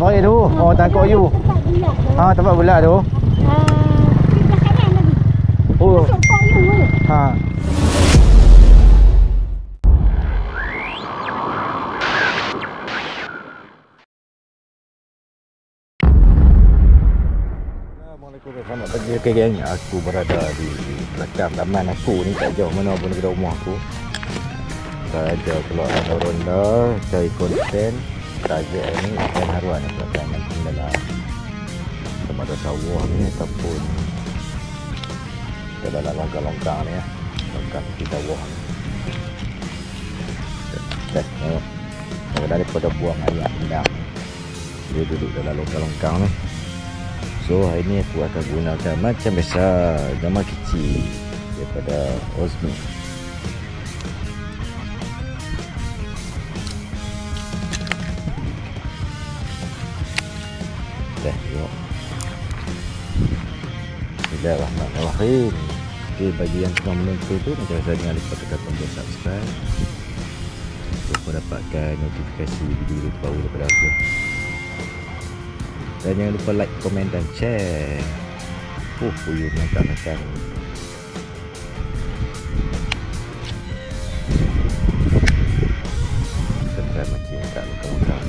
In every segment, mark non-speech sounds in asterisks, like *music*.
sore tu. Oh, you. Tempat bulat tu. Ha, tempat bulat tu. Ah, lagi. Oh. You tu. Ha. Assalamualaikum selamat pagi okay, geng Aku berada di belakang taman aku ni Tak jauh mana pun daripada rumah aku Saja keluar ronda-ronda Cari konten Tajuk ni ikan haruan yang belakang Nanti dalam Sama ada sawah ni ataupun dalam longkang-longkang ni ya Longkang di sawah ni. Tengok Tengok daripada buang air rendang Dia duduk dalam longkang-longkang ni. So hari ni aku akan gunakan macam biasa gambar kecil daripada Osmi. Bismillahirrahmanirrahim. Okay, bagi yang tengah menonton tu macam biasa jangan lupa tekan tombol subscribe untuk mendapatkan notifikasi video terbaru daripada aku. Dan jangan lupa like, komen dan share. Oh, puyuh. Kita try mancing kat lokal-lokal.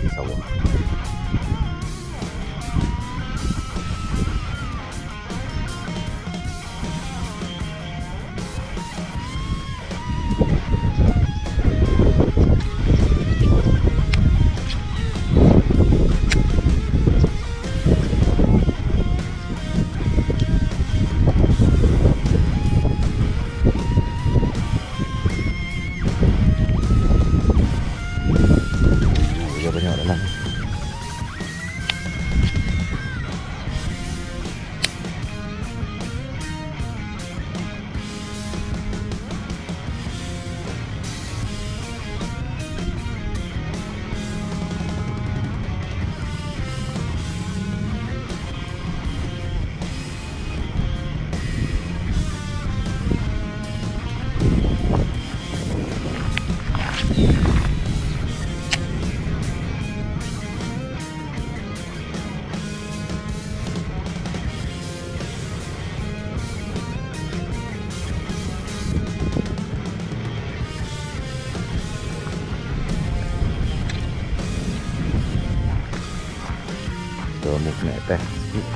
Di sawah. Atas sikit.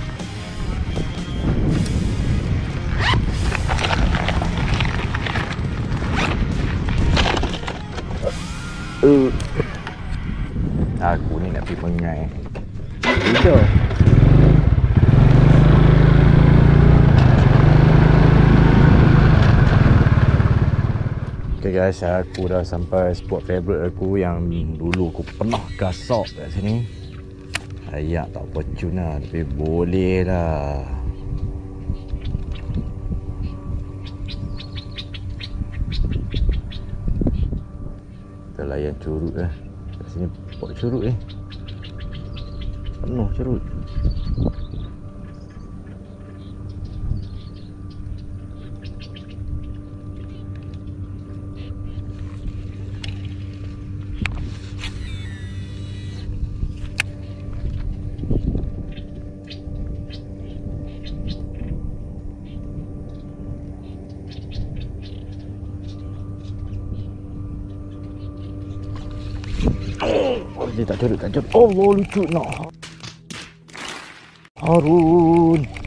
Uh. Aku ni nak pergi pengai. Itu. Okay guys, aku dah sampai spot favourite aku yang dulu aku pernah gasok kat sini. Ayak tak fortune lah Tapi boleh lah. Kita layan curut lah. Kat sini pokok curut eh Penuh curut Dia tak curut, tak curut. Oh lucu nak. Harun.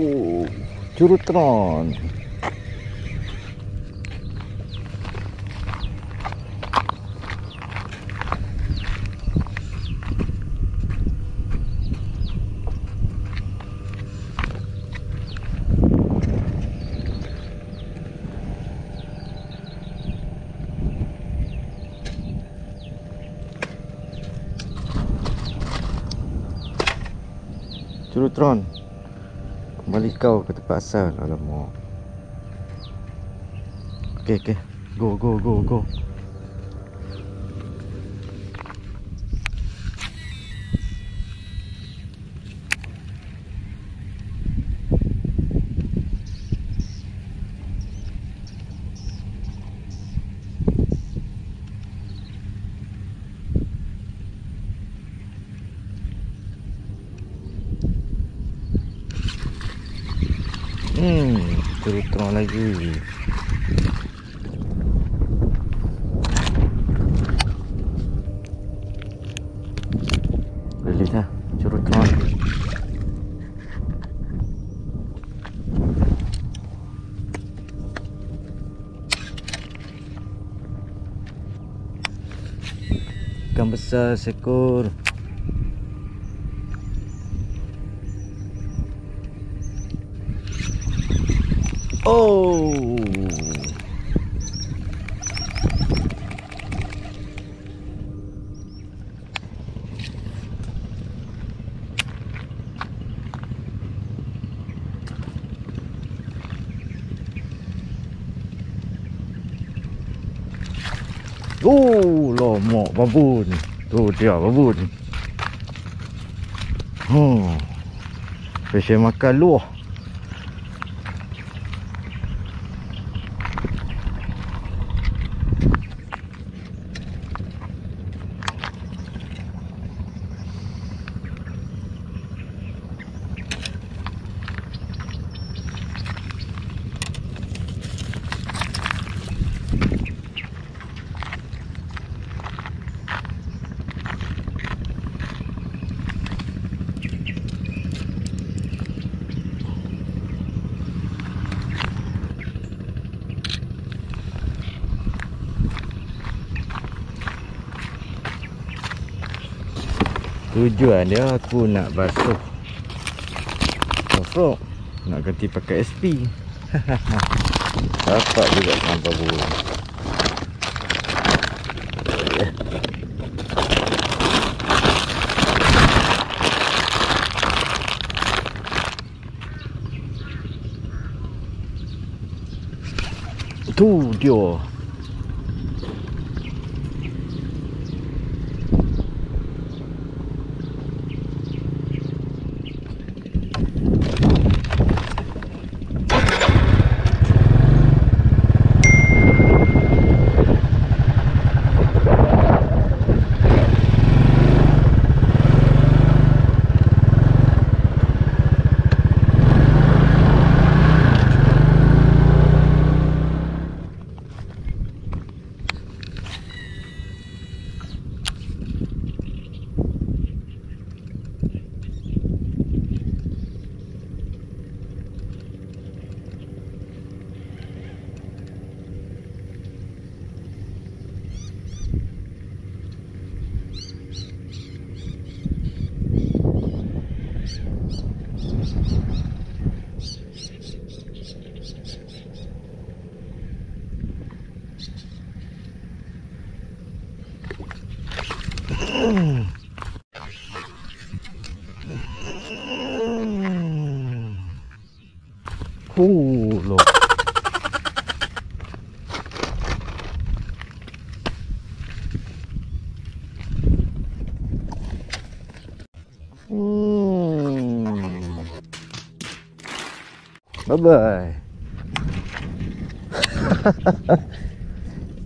오, 주르트론. 주르트론. Kembali kau ke tempat asal Alamak. Okay okay Go go go go Hmm, terang lagi. Boleh dah, curut terang. Ikan besar seekor. Oh. Oh, lomak babun. Tu dia babun. Hmm. Special makan luah. Tujuan dia aku nak basuh. Basuh. Nak ganti pakai SP Dapat *laughs* juga sampai burung Tu dia Oh, loh. Bye bye.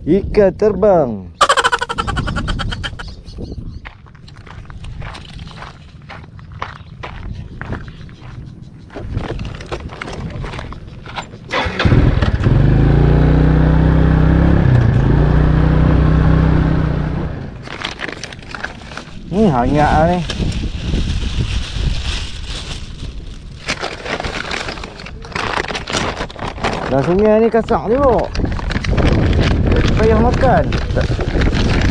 *laughs* Ikan terbang. Ni hangat lah ni. Dah sungai ni kasak ni bro. Payah makan.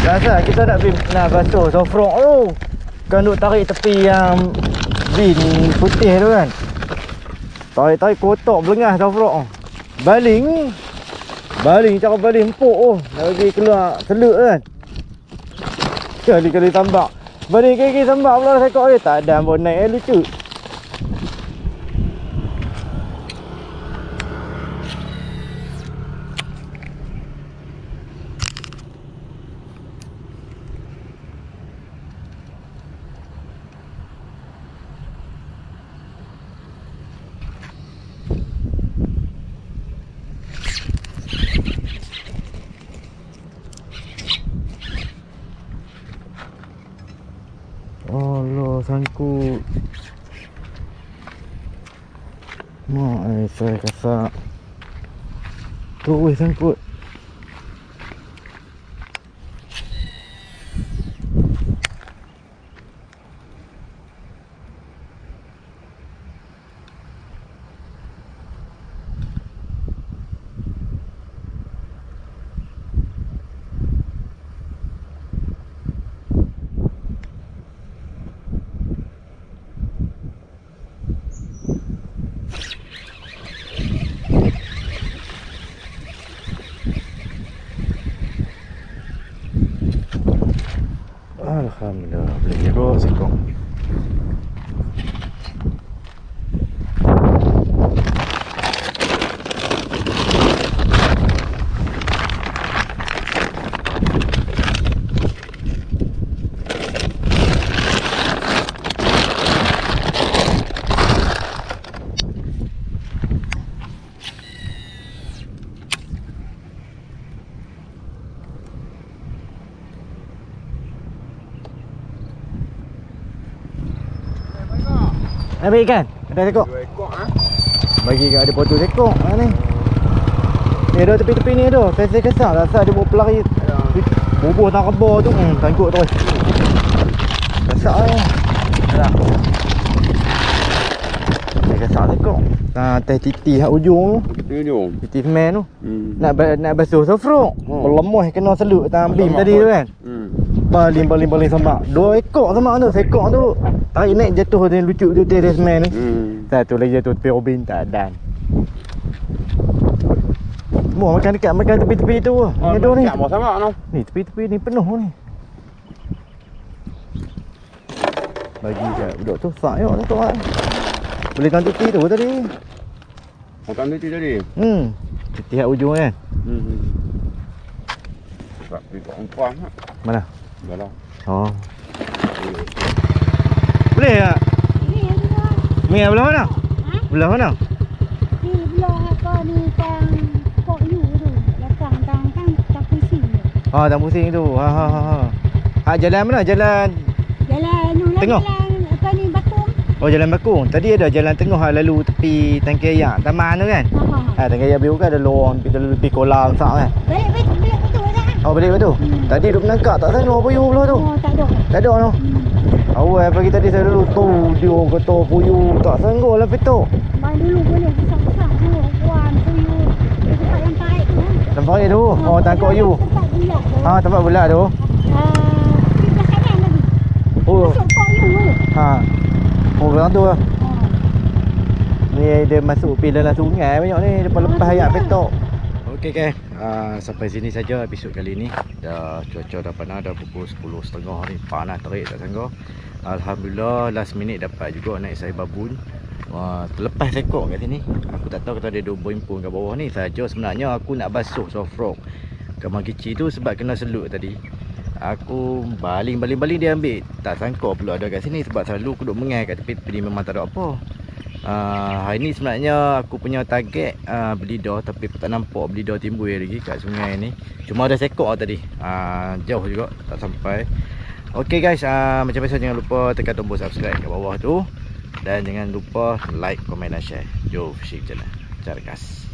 Rasa kita nak pergi nak basuh sofrok tu. Kan duk tarik tepi yang bin putih tu kan. Tarik-tarik kotak belengah sofrok tu. Baling ni. Baling cara baling empuk tu. Nak pergi keluar seluk kan. Kali-kali tambak. Baling kaki tambak pula sekok dia. Tak ada pun naik eh, lucu. Allah sangkut. Mak eh saya kasak. Tu weh sangkut. Alhamdulillah boleh bagi ikan? Ada tekok? Dua ekor ah. Bagi kat ada potong tekok ha, ni. Ni ada tepi-tepi ni ada. Saya kesak rasa ada bawa pelari. Bubuh tak kebor tu. Hmm, tangkut terus. Kesak ni. Alah. Saya kesak tekok. Ha, teh titi hak ujung tu. Kita jom. Titi semen tu. Hmm. Nak ba- nak basuh sofrok. Oh. Lemoh kena selut dalam beam tadi tu kan. Hmm. Paling semak. Dua ekor semak tu. Sekok tu. Tarik naik jatuh dia lucu tu teh semen ni. Hmm. Satu lagi jatuh tepi Robin tak dan. Semua makan dekat makan tepi-tepi tu. Oh, Ni ada ni. Sama no. Ni tepi-tepi ni penuh ni. Bagi kat budak tu sak yo tu kan. Boleh kan tepi tu tadi. Makan tu tadi. Hmm. Tepi hak ujung kan. Hmm. Tak pergi kat nak. Mana? Dah lah. Oh. Boleh tak? Ni ada dah. Mi belah mana? Ha? Belah mana? Ni belah apa ni tang pok yu tu. Belakang tang tang tang pusing tu. Ha, tak pusing tu. Ha ha ha. ha. Ah jalan mana? Jalan Jalan nu lah Tengok. jalan apa ni Batung. Oh jalan Bakung. Tadi ada jalan tengah ah, lalu tepi tangki air taman tu kan. Ha ha. ha. Ha tangki air biru kan ada lorong tepi lalu tepi kolam sak kan. Balik balik balik betul dah. Oh balik betul. Hmm. Tadi duk menangkap tak sanggup puyuh belah tu. Oh tak ada. Tak ada tu. Hmm. Awal pagi tadi saya dulu tu dia kata puyuh tak sanggup lah petok. Main dulu boleh besar-besar tu. Kuan puyu. Tempat yang baik tu. Nampak ni tu. Oh tangkap you. Tempat bulat tu. Ha tempat belah tu. Ah, di belah kanan lagi. Oh. Masuk yu tu. Ha. Oh belah tu lah. Ha. Ni dia masuk pi dalam sungai banyak ni depan lepas ayat petok. Okey okay. Uh, sampai sini saja episod kali ni. Dah cuaca dah panas dah pukul 10.30 ni panas terik tak sanggup. Alhamdulillah last minute dapat juga naik saya babun. Wah, terlepas ekor kat sini. Aku tak tahu kata ada dua impun kat bawah ni. Saja sebenarnya aku nak basuh soft rock. Kamar kecil tu sebab kena selut tadi. Aku baling-baling-baling dia ambil. Tak sangka pula ada kat sini sebab selalu aku duduk mengai kat tepi-tepi memang tak ada apa. Uh, hari ni sebenarnya aku punya target uh, belida tapi tak nampak belida timbul lagi kat sungai ni. Cuma ada sekok lah tadi. Uh, jauh juga tak sampai. Okay guys, uh, macam biasa jangan lupa tekan tombol subscribe kat bawah tu dan jangan lupa like, komen dan share. Jom fishing channel. Carakas.